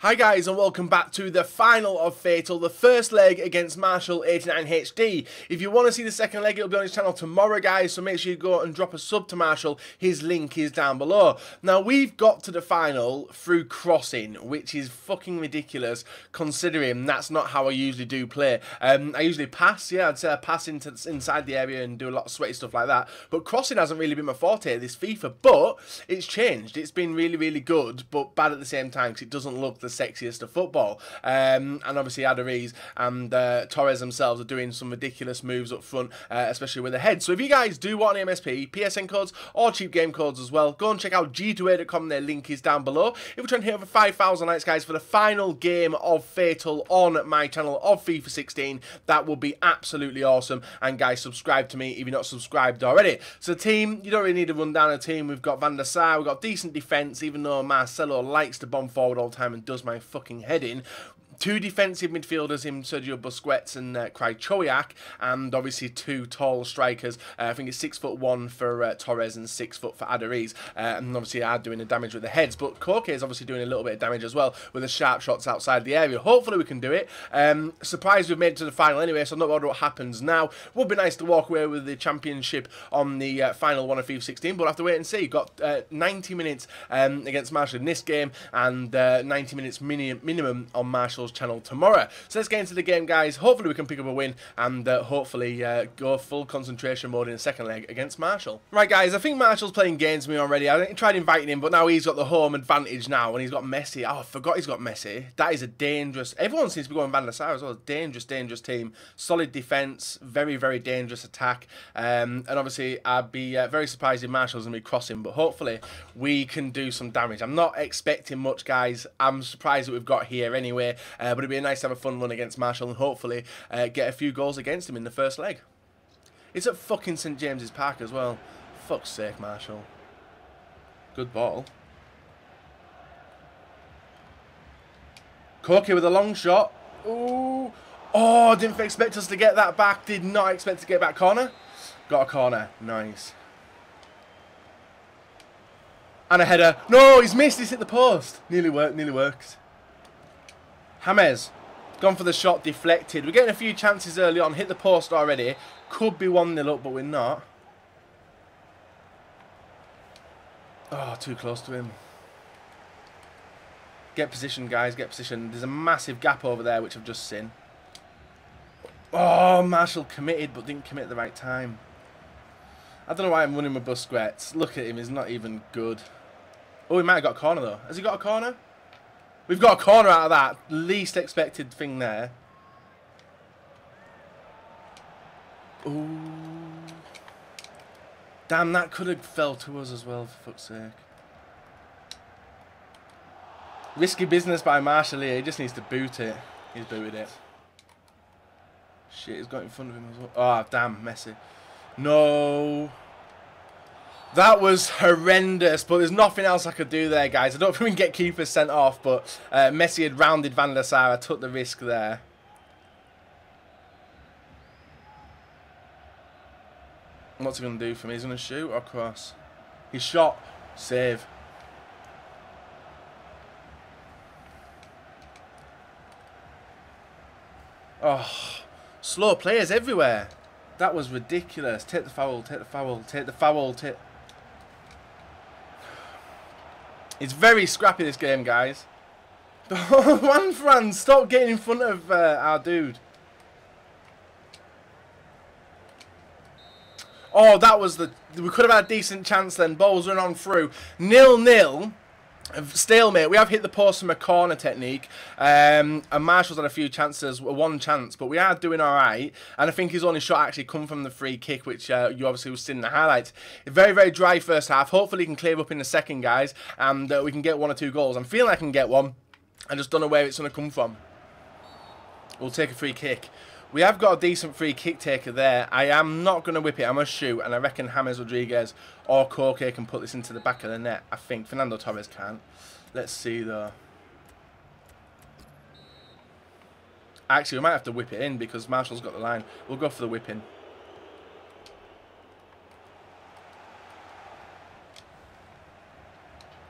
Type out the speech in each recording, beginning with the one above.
Hi guys and welcome back to the final of F8TAL, the first leg against Marshall 89 HD. If you want to see the second leg, it'll be on his channel tomorrow guys, so make sure you go and drop a sub to Marshall, his link is down below. Now we've got to the final through crossing, which is fucking ridiculous considering that's not how I usually do play. Um, I usually pass, yeah, I'd say I pass into inside the area and do a lot of sweaty stuff like that, but crossing hasn't really been my forte this FIFA, but it's changed. It's been really, really good, but bad at the same time because it doesn't look the sexiest of football. Um, and obviously Aduriz and uh, Torres themselves are doing some ridiculous moves up front, uh, especially with the head. So if you guys do want an MSP, PSN codes or cheap game codes as well, go and check out g2a.com. Their link is down below. If we're trying to hit over 5,000 likes, guys, for the final game of F8TAL on my channel of FIFA 16, that would be absolutely awesome. And guys, subscribe to me if you're not subscribed already. So team, you don't really need to run down a team. We've got Van der Sar, we've got decent defence, even though Marcelo likes to bomb forward all the time and does my fucking head in two defensive midfielders in Sergio Busquets and uh, Krychowiak, and obviously two tall strikers. Uh, I think it's six foot one for uh, Torres and six foot for Aduriz, uh, and obviously are doing the damage with the heads. But Koke is obviously doing a little bit of damage as well with the sharp shots outside the area. Hopefully we can do it. Um, surprised we've made it to the final anyway, so I'm not worried what happens now. Would be nice to walk away with the championship on the uh, final one of FIFA 16, but we'll have to wait and see. Got uh, 90 minutes um, against Marshall in this game, and 90 minutes mini minimum on Marshall channel tomorrow. So let's get into the game, guys. Hopefully we can pick up a win and uh, hopefully uh, go full concentration mode in the second leg against Marshall. Right, guys, I think Marshall's playing games with me already. I tried inviting him, but now he's got the home advantage now, and he's got Messi. Oh, I forgot he's got Messi. That is a dangerous... Everyone seems to be going Van der Sar as well. Dangerous, dangerous team. Solid defence, very, very dangerous attack. Um, and obviously, I'd be uh, very surprised if Marshall's going to be crossing, but hopefully we can do some damage. I'm not expecting much, guys. I'm surprised that we've got here anyway, uh, but it'd be nice to have a fun run against Marshall and hopefully uh, get a few goals against him in the first leg. It's at fucking St James's Park as well. Fuck's sake, Marshall. Good ball. Koke with a long shot. Ooh. Oh, didn't expect us to get that back. Did not expect to get back corner. Got a corner. Nice. And a header. No, he's missed. He's hit the post. Nearly worked. Nearly worked. James. Gone for the shot, deflected. We're getting a few chances early on. Hit the post already. Could be 1-0 up, but we're not. Oh, too close to him. Get position, guys. Get position. There's a massive gap over there, which I've just seen. Oh, Marshall committed, but didn't commit at the right time. I don't know why I'm running with Busquets. Look at him. He's not even good. Oh, he might have got a corner, though. Has he got a corner? We've got a corner out of that. Least expected thing there. Ooh. Damn, that could have fell to us as well, for fuck's sake. Risky business by Marshall here. He just needs to boot it. He's booted it. Shit, he's got in front of him as well. Oh, damn, Messi. No. That was horrendous, but there's nothing else I could do there, guys. I don't think we can get keepers sent off, but uh, Messi had rounded Van der Sar. I took the risk there. What's he going to do for me? He's going to shoot or cross? He shot. Save. Oh, slow players everywhere. That was ridiculous. Take the foul, take the foul, take the foul, take... It's very scrappy this game, guys. One Fran, stop getting in front of uh, our dude. Oh, that was the... We could have had a decent chance then. Balls run on through. Nil-nil stalemate. We have hit the post from a corner technique, um, and Marshall's had a few chances, one chance, but we are doing all right. And I think his only shot actually come from the free kick, which uh, you obviously was seeing in the highlights. Very, very dry first half. Hopefully, he can clear up in the second, guys, and uh, we can get one or two goals. I'm feeling I can get one. I just don't know where it's going to come from. We'll take a free kick. We have got a decent free kick taker there. I am not going to whip it. I must shoot. And I reckon James Rodriguez or Koke can put this into the back of the net. I think Fernando Torres can. Let's see, though. Actually, we might have to whip it in because Marshall's got the line. We'll go for the whipping.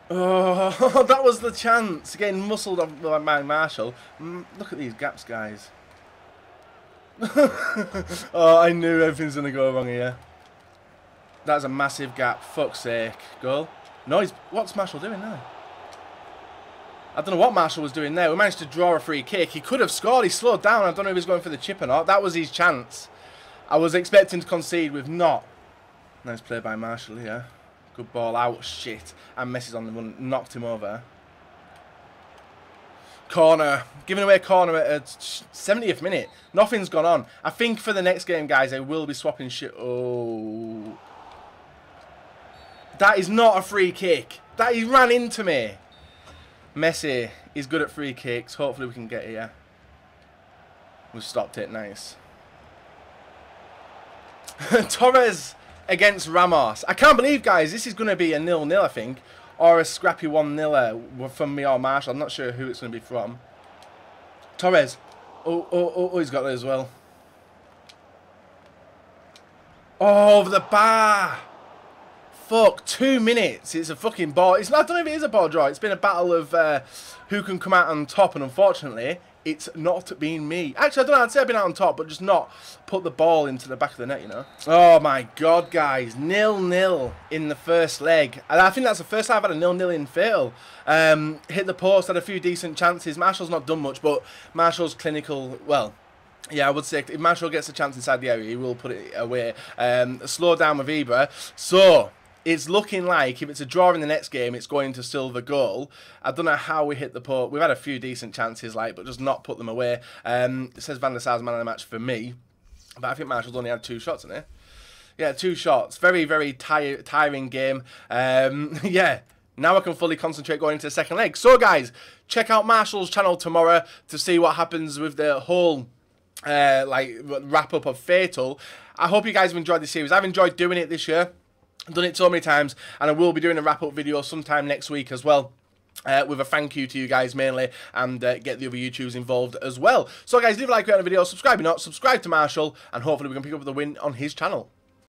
Oh, that was the chance. Getting muscled up by Marshall. Mm, look at these gaps, guys. oh, I knew everything's going to go wrong here. That's a massive gap. Fuck's sake. Goal. No, he's... What's Marshall doing now? I don't know what Marshall was doing there. We managed to draw a free kick. He could have scored. He slowed down. I don't know if he was going for the chip or not. That was his chance. I was expecting to concede with not. Nice play by Marshall here. Good ball out. Shit. And Messi's on the run. Knocked him over. Corner. Giving away a corner at 70th minute. Nothing's gone on. I think for the next game, guys, I will be swapping shit. Oh. That is not a free kick. That he ran into me. Messi is good at free kicks. Hopefully we can get here. We've stopped it. Nice. Torres against Ramos. I can't believe, guys, this is going to be a nil-nil, I think. Or a scrappy 1-0 from me or Marshall. I'm not sure who it's going to be from. Torres. Oh, oh, oh, oh, he's got it as well. Oh, over the bar. Fuck, two minutes. It's a fucking ball. It's not, I don't know if it is a ball draw. It's been a battle of uh, who can come out on top, and unfortunately, it's not been me. Actually, I don't know. I'd say I've been out on top, but just not put the ball into the back of the net, you know? Oh, my God, guys. Nil-nil in the first leg. And I think that's the first time I've had a nil-nil in fail. Um, hit the post, had a few decent chances. Marshall's not done much, but Marshall's clinical, well, yeah, I would say if Marshall gets a chance inside the area, he will put it away. Um, slow down with Ibra. So, it's looking like if it's a draw in the next game, it's going to silver goal. I don't know how we hit the port. We've had a few decent chances, like, but just not put them away. Um, it says Van der Sar's man of the match for me, but I think Marshall's only had two shots in it. Yeah, two shots. Very, very tire tiring game. Um, yeah. Now I can fully concentrate going into the second leg. So, guys, check out Marshall's channel tomorrow to see what happens with the whole uh, like wrap up of F8TAL. I hope you guys have enjoyed the series. I've enjoyed doing it this year. Done it so many times, and I will be doing a wrap-up video sometime next week as well. Uh, with a thank you to you guys mainly and uh, get the other YouTubers involved as well. So guys, leave a like on the video, subscribe if not, subscribe to Marshall and hopefully we can pick up the win on his channel.